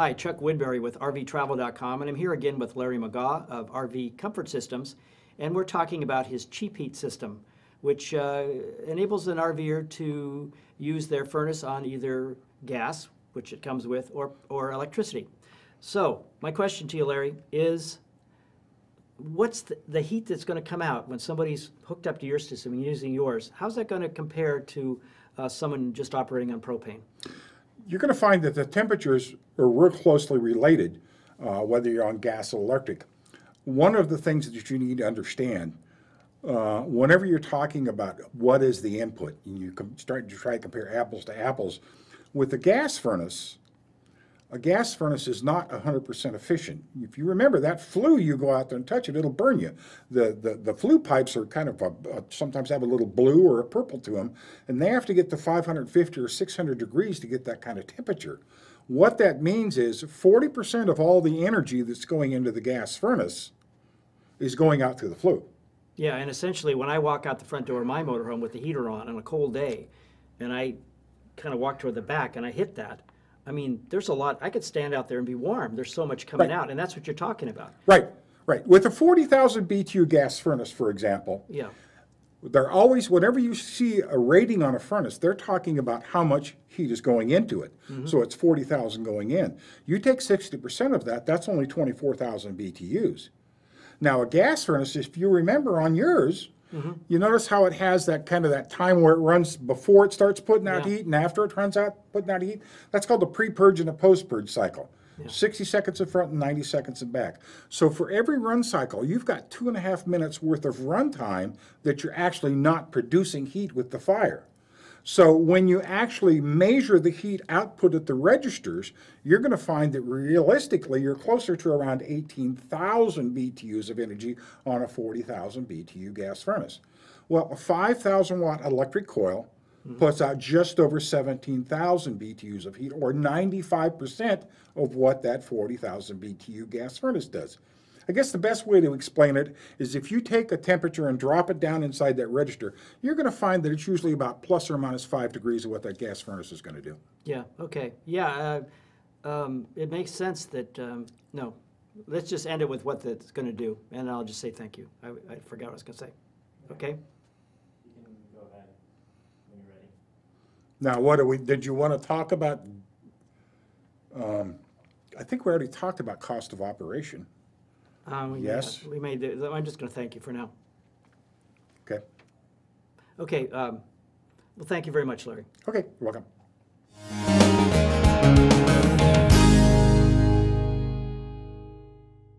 Hi, Chuck Woodbury with RVTravel.com, and I'm here again with Larry McGaw of RV Comfort Systems, and we're talking about his Cheap Heat system, which uh, enables an RVer to use their furnace on either gas, which it comes with, or, or electricity. So, my question to you, Larry, is what's the, the heat that's going to come out when somebody's hooked up to your system and using yours? How's that going to compare to uh, someone just operating on propane? You're going to find that the temperatures are real closely related, uh, whether you're on gas or electric. One of the things that you need to understand, uh, whenever you're talking about what is the input, and you start to try to compare apples to apples, with the gas furnace, a gas furnace is not 100% efficient. If you remember that flue, you go out there and touch it, it'll burn you. The, the, the flue pipes are kind of a, a, sometimes have a little blue or a purple to them, and they have to get to 550 or 600 degrees to get that kind of temperature. What that means is 40% of all the energy that's going into the gas furnace is going out through the flue. Yeah, and essentially, when I walk out the front door of my motorhome with the heater on on a cold day, and I kind of walk toward the back and I hit that, I mean, there's a lot. I could stand out there and be warm. There's so much coming Right. out, and that's what you're talking about. Right, right. With a 40,000 BTU gas furnace, for example, Yeah, They're always, whenever you see a rating on a furnace, they're talking about how much heat is going into it. Mm-hmm. So it's 40,000 going in. You take 60% of that, that's only 24,000 BTUs. Now, a gas furnace, if you remember on yours, you notice how it has that kind of that time where it runs before it starts putting out Yeah. heat and after it runs out putting out heat? That's called the pre-purge and a post-purge cycle. 60 seconds in front and 90 seconds in back. So for every run cycle, you've got two and a half minutes worth of run time that you're actually not producing heat with the fire. So when you actually measure the heat output at the registers, you're going to find that realistically you're closer to around 18,000 BTUs of energy on a 40,000 BTU gas furnace. Well, a 5,000 watt electric coil hmm. puts out just over 17,000 BTUs of heat, or 95% of what that 40,000 BTU gas furnace does. I guess the best way to explain it is if you take a temperature and drop it down inside that register, you're going to find that it's usually about plus or minus five degrees of what that gas furnace is going to do. yeah, okay, yeah. Uh, um, it makes sense that um, no. Let's just end it with what that's going to do, and I'll just say thank you. I, I forgot what I was going to say. Okay. You can go ahead when you're ready. Now, what do we, did you want to talk about? Um, I think we already talked about cost of operation. Um, we- Yes. We made. The, I'm just going to thank you for now. Okay. Okay. Um, well, thank you very much, Larry. Okay, you're welcome.